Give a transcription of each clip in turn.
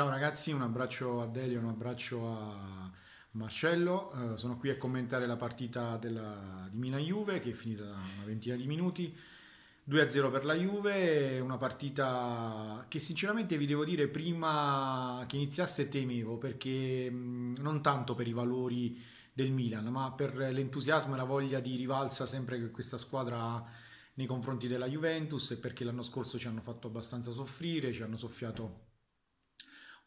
Ciao ragazzi, un abbraccio a Delio, un abbraccio a Marcello. Eh, sono qui a commentare la partita della, di Milan-Juve che è finita da una ventina di minuti. 2-0 per la Juve, una partita che sinceramente vi devo dire prima che iniziasse temevo perché non tanto per i valori del Milan, ma per l'entusiasmo e la voglia di rivalsa sempre che questa squadra ha nei confronti della Juventus e perché l'anno scorso ci hanno fatto abbastanza soffrire, ci hanno soffiato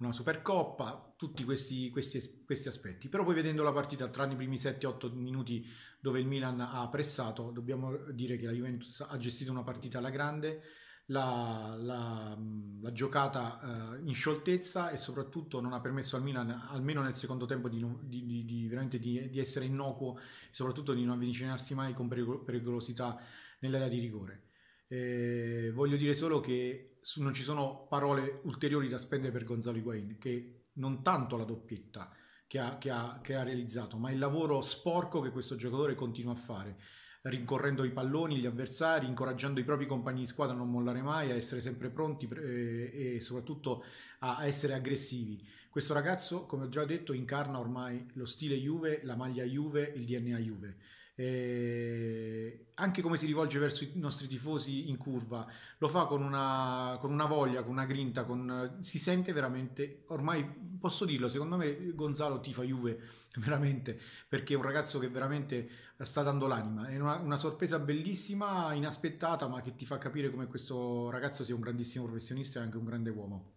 una Supercoppa, tutti questi, questi, questi, aspetti. Però poi vedendo la partita, tranne i primi 7-8 minuti dove il Milan ha pressato, dobbiamo dire che la Juventus ha gestito una partita alla grande, la, la, la giocata uh, in scioltezza e soprattutto non ha permesso al Milan, almeno nel secondo tempo, di, di, di, di, di essere innocuo e soprattutto di non avvicinarsi mai con pericolosità nell'area di rigore. Eh, voglio dire solo che non ci sono parole ulteriori da spendere per Gonzalo Higuain, che non tanto la doppietta che ha, che, ha, che ha, realizzato, ma il lavoro sporco che questo giocatore continua a fare, rincorrendo i palloni, gli avversari, incoraggiando i propri compagni di squadra a non mollare mai, a essere sempre pronti eh, e soprattutto a, essere aggressivi. Questo ragazzo, come ho già detto, incarna ormai lo stile Juve, la maglia Juve, il DNA Juve. Eh, anche come si rivolge verso i nostri tifosi in curva, lo fa con una, con una voglia, con una grinta, con, si sente veramente, ormai posso dirlo, secondo me Gonzalo tifa Juve veramente, perché è un ragazzo che veramente sta dando l'anima, è una, una sorpresa bellissima, inaspettata, ma che ti fa capire come questo ragazzo sia un grandissimo professionista e anche un grande uomo,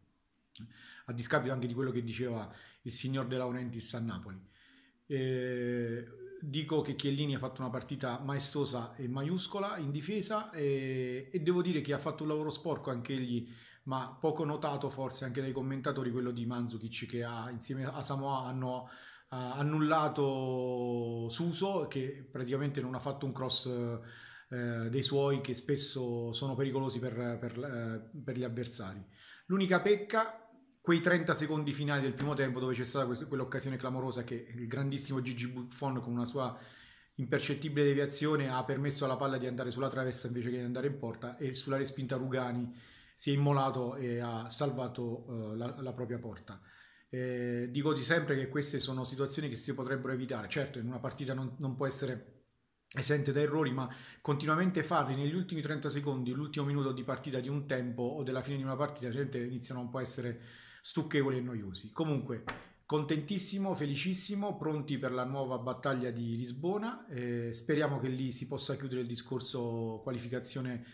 a discapito anche di quello che diceva il signor De Laurentiis a Napoli. Eh, dico che Chiellini ha fatto una partita maestosa e maiuscola in difesa e, e, devo dire che ha fatto un lavoro sporco anche egli, ma poco notato forse anche dai commentatori, quello di Manzukic che ha, insieme a Samoa hanno ha annullato Suso che praticamente non ha fatto un cross eh, dei suoi che spesso sono pericolosi per, per, eh, per gli avversari. L'unica pecca quei 30 secondi finali del primo tempo dove c'è stata quell'occasione clamorosa che il grandissimo Gigi Buffon con una sua impercettibile deviazione ha permesso alla palla di andare sulla traversa invece che di andare in porta e sulla respinta Rugani si è immolato e ha salvato uh, la, la, propria porta. Eh, dico di sempre che queste sono situazioni che si potrebbero evitare. Certo, in una partita non, non può essere esente da errori, ma continuamente farli negli ultimi 30 secondi, l'ultimo minuto di partita di un tempo o della fine di una partita, iniziano un po' a essere stucchevoli e noiosi. Comunque, contentissimo, felicissimo, pronti per la nuova battaglia di Lisbona. Eh, speriamo che lì si possa chiudere il discorso qualificazione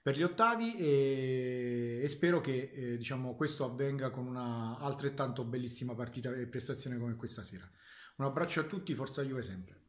per gli ottavi e, e spero che eh, diciamo, questo avvenga con una altrettanto bellissima partita e prestazione come questa sera. Un abbraccio a tutti, forza Juve sempre.